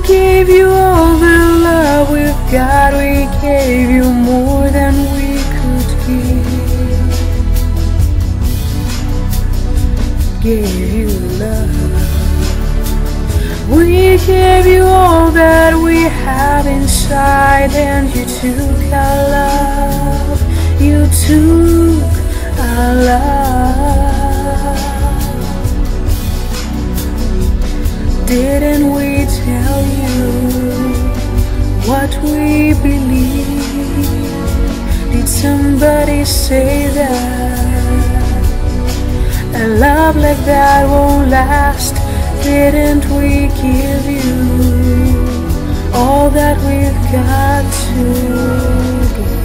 gave you all the love we've got. We gave you more than we could give. Gave you love. We gave you all that we have inside, and you took our love. You took our love. Didn't we tell you what we believe? Did somebody say that a love like that won't last? Didn't we give you all that we've got to give?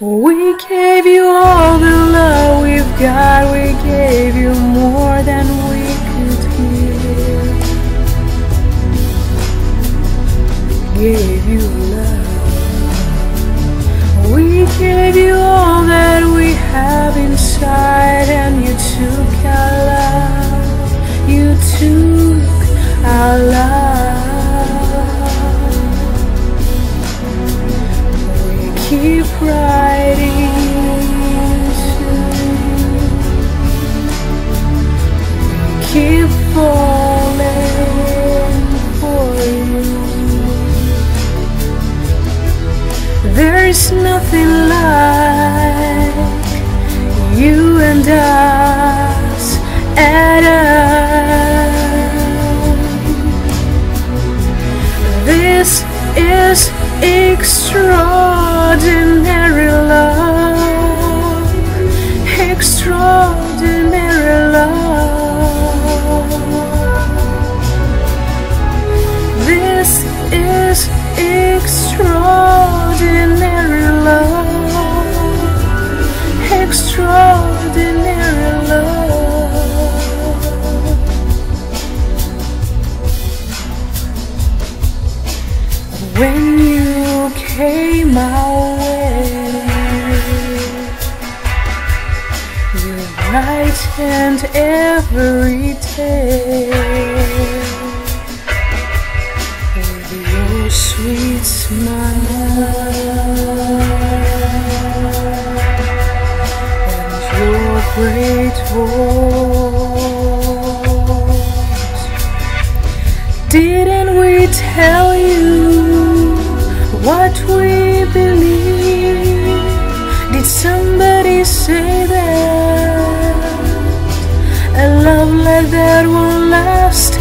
We gave you all the we've we gave you more than There's nothing like you and us at all. This is extraordinary you came our way, you brightened every day. With your sweet smile. And your great voice. Did somebody say that a love like that won't last?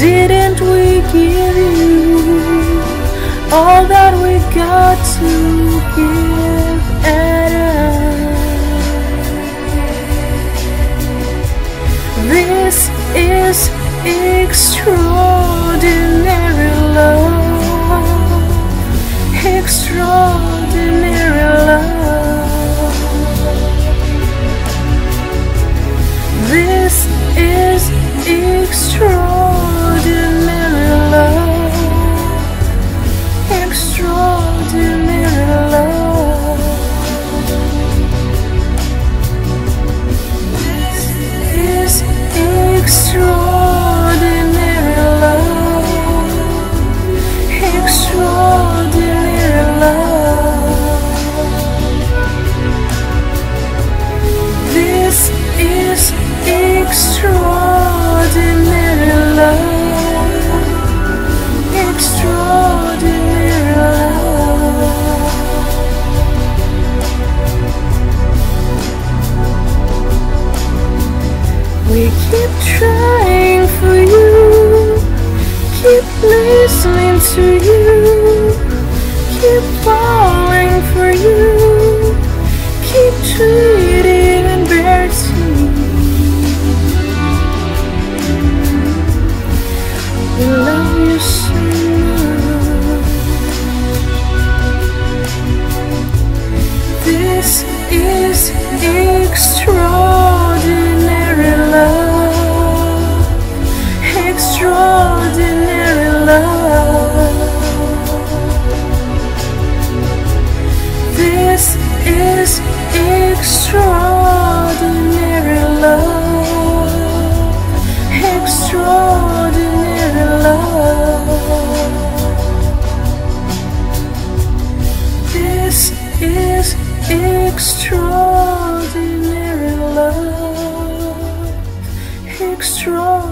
Didn't we give you all that we got to give at? This is extraordinary extraordinary Keep trying for you, keep listening to you, keep falling for you, keep treating and embarrassing. We love you so much. This is extraordinary Extraordinary.